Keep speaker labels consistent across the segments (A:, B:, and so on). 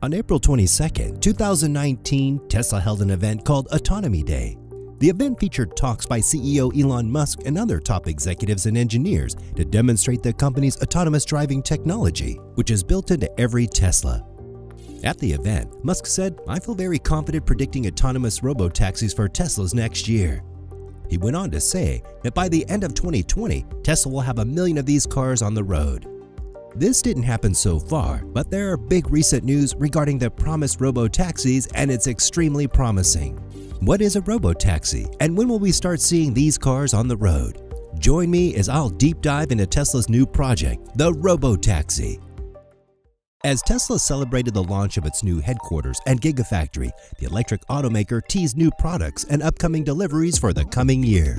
A: On April 22, 2019, Tesla held an event called Autonomy Day. The event featured talks by CEO Elon Musk and other top executives and engineers to demonstrate the company's autonomous driving technology, which is built into every Tesla. At the event, Musk said, I feel very confident predicting autonomous robo-taxis for Teslas next year. He went on to say that by the end of 2020, Tesla will have a million of these cars on the road. This didn't happen so far, but there are big recent news regarding the promised robo-taxis and it's extremely promising. What is a robo-taxi and when will we start seeing these cars on the road? Join me as I'll deep dive into Tesla's new project, the robo-taxi. As Tesla celebrated the launch of its new headquarters and Gigafactory, the electric automaker teased new products and upcoming deliveries for the coming year.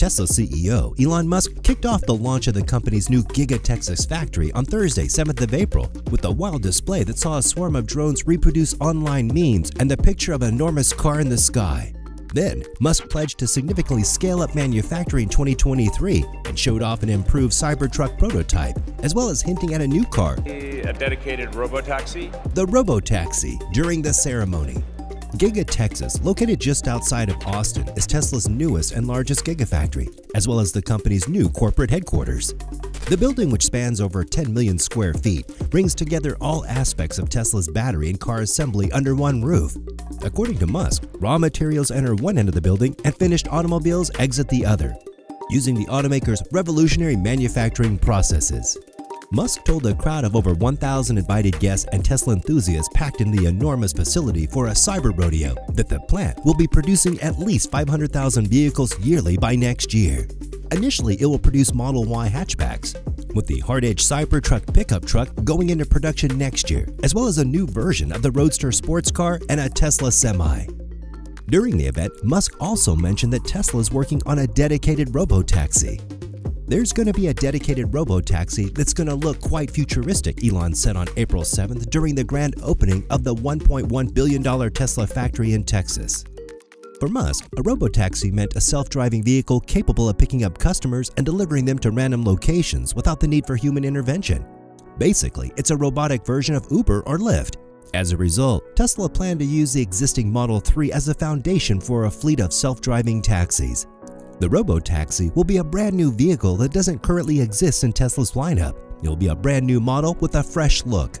A: Tesla CEO Elon Musk kicked off the launch of the company's new Giga Texas factory on Thursday, 7th of April, with a wild display that saw a swarm of drones reproduce online memes and the picture of an enormous car in the sky. Then, Musk pledged to significantly scale up manufacturing in 2023 and showed off an improved Cybertruck prototype, as well as hinting at a new car,
B: a dedicated robotaxi.
A: the Robotaxi, during the ceremony. Giga Texas, located just outside of Austin, is Tesla's newest and largest Gigafactory, as well as the company's new corporate headquarters. The building, which spans over 10 million square feet, brings together all aspects of Tesla's battery and car assembly under one roof. According to Musk, raw materials enter one end of the building and finished automobiles exit the other, using the automaker's revolutionary manufacturing processes. Musk told a crowd of over 1,000 invited guests and Tesla enthusiasts packed in the enormous facility for a cyber rodeo that the plant will be producing at least 500,000 vehicles yearly by next year. Initially, it will produce Model Y hatchbacks, with the hard-edge Cybertruck pickup truck going into production next year, as well as a new version of the Roadster sports car and a Tesla Semi. During the event, Musk also mentioned that Tesla is working on a dedicated robo-taxi. There's going to be a dedicated robo-taxi that's going to look quite futuristic, Elon said on April 7th during the grand opening of the $1.1 billion Tesla factory in Texas. For Musk, a robotaxi meant a self-driving vehicle capable of picking up customers and delivering them to random locations without the need for human intervention. Basically, it's a robotic version of Uber or Lyft. As a result, Tesla planned to use the existing Model 3 as a foundation for a fleet of self-driving taxis. The robotaxi will be a brand new vehicle that doesn't currently exist in Tesla's lineup. It will be a brand new model with a fresh look.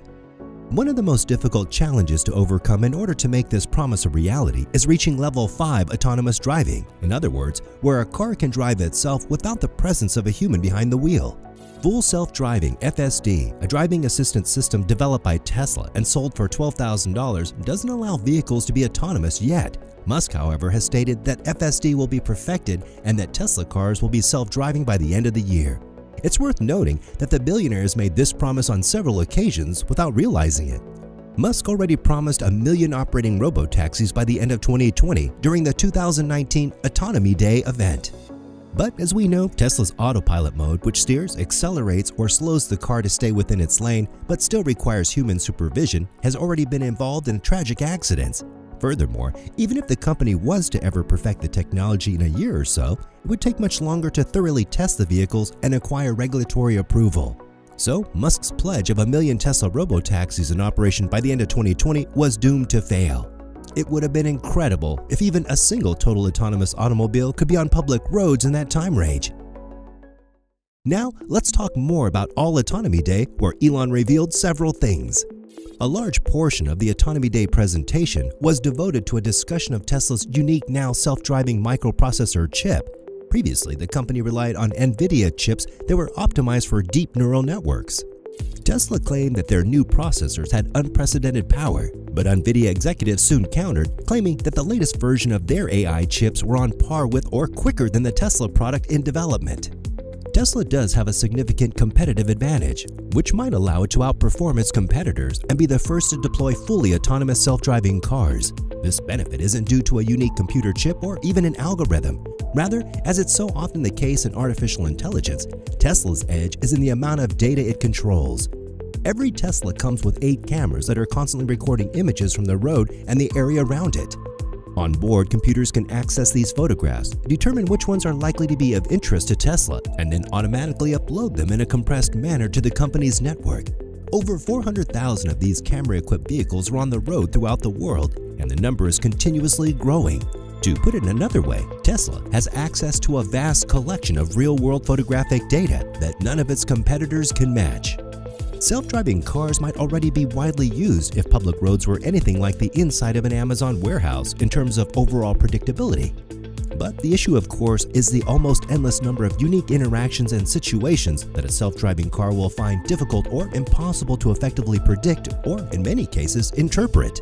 A: One of the most difficult challenges to overcome in order to make this promise a reality is reaching level 5 autonomous driving, in other words, where a car can drive itself without the presence of a human behind the wheel. Full Self-Driving FSD, a driving assistance system developed by Tesla and sold for $12,000, doesn't allow vehicles to be autonomous yet. Musk, however, has stated that FSD will be perfected and that Tesla cars will be self-driving by the end of the year. It's worth noting that the billionaire has made this promise on several occasions without realizing it. Musk already promised a million operating robo-taxis by the end of 2020 during the 2019 Autonomy Day event. But as we know, Tesla's autopilot mode, which steers, accelerates, or slows the car to stay within its lane but still requires human supervision, has already been involved in tragic accidents. Furthermore, even if the company was to ever perfect the technology in a year or so, it would take much longer to thoroughly test the vehicles and acquire regulatory approval. So, Musk's pledge of a million Tesla robo-taxis in operation by the end of 2020 was doomed to fail. It would have been incredible if even a single total autonomous automobile could be on public roads in that time range. Now, let's talk more about All Autonomy Day, where Elon revealed several things. A large portion of the Autonomy Day presentation was devoted to a discussion of Tesla's unique now self-driving microprocessor chip. Previously, the company relied on NVIDIA chips that were optimized for deep neural networks. Tesla claimed that their new processors had unprecedented power, but NVIDIA executives soon countered, claiming that the latest version of their AI chips were on par with or quicker than the Tesla product in development. Tesla does have a significant competitive advantage, which might allow it to outperform its competitors and be the first to deploy fully autonomous self-driving cars. This benefit isn't due to a unique computer chip or even an algorithm. Rather, as it's so often the case in artificial intelligence, Tesla's edge is in the amount of data it controls. Every Tesla comes with eight cameras that are constantly recording images from the road and the area around it. On board, computers can access these photographs, determine which ones are likely to be of interest to Tesla, and then automatically upload them in a compressed manner to the company's network. Over 400,000 of these camera-equipped vehicles are on the road throughout the world, and the number is continuously growing. To put it another way, Tesla has access to a vast collection of real-world photographic data that none of its competitors can match. Self-driving cars might already be widely used if public roads were anything like the inside of an Amazon warehouse in terms of overall predictability. But the issue, of course, is the almost endless number of unique interactions and situations that a self-driving car will find difficult or impossible to effectively predict or, in many cases, interpret.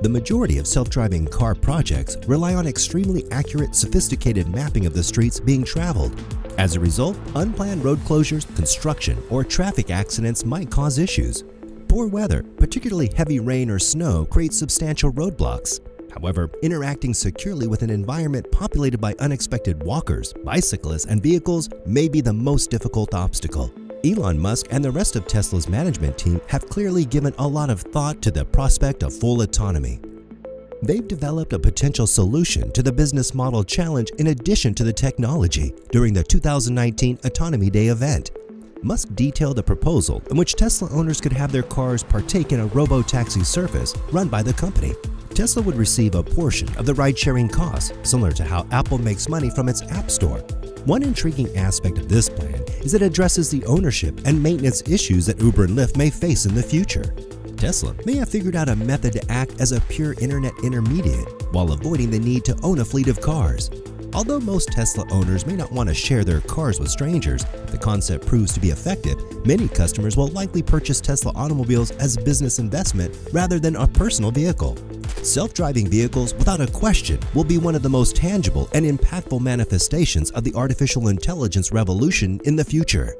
A: The majority of self-driving car projects rely on extremely accurate, sophisticated mapping of the streets being traveled, as a result, unplanned road closures, construction, or traffic accidents might cause issues. Poor weather, particularly heavy rain or snow, creates substantial roadblocks. However, interacting securely with an environment populated by unexpected walkers, bicyclists, and vehicles may be the most difficult obstacle. Elon Musk and the rest of Tesla's management team have clearly given a lot of thought to the prospect of full autonomy. They've developed a potential solution to the business model challenge in addition to the technology during the 2019 Autonomy Day event. Musk detailed a proposal in which Tesla owners could have their cars partake in a robo-taxi service run by the company. Tesla would receive a portion of the ride-sharing costs, similar to how Apple makes money from its App Store. One intriguing aspect of this plan is it addresses the ownership and maintenance issues that Uber and Lyft may face in the future. Tesla may have figured out a method to act as a pure internet intermediate while avoiding the need to own a fleet of cars. Although most Tesla owners may not want to share their cars with strangers, the concept proves to be effective, many customers will likely purchase Tesla automobiles as a business investment rather than a personal vehicle. Self-driving vehicles, without a question, will be one of the most tangible and impactful manifestations of the artificial intelligence revolution in the future.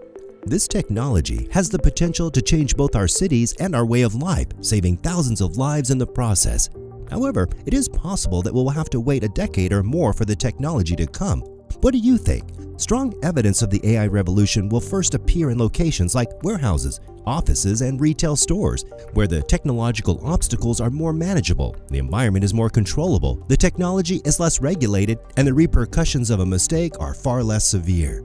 A: This technology has the potential to change both our cities and our way of life, saving thousands of lives in the process. However, it is possible that we'll have to wait a decade or more for the technology to come. What do you think? Strong evidence of the AI revolution will first appear in locations like warehouses, offices, and retail stores, where the technological obstacles are more manageable, the environment is more controllable, the technology is less regulated, and the repercussions of a mistake are far less severe.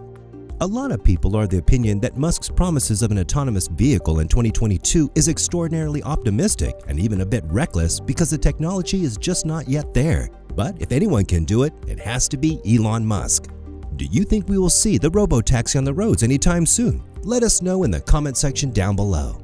A: A lot of people are the opinion that Musk's promises of an autonomous vehicle in 2022 is extraordinarily optimistic and even a bit reckless because the technology is just not yet there. But if anyone can do it, it has to be Elon Musk. Do you think we will see the robo-taxi on the roads anytime soon? Let us know in the comment section down below.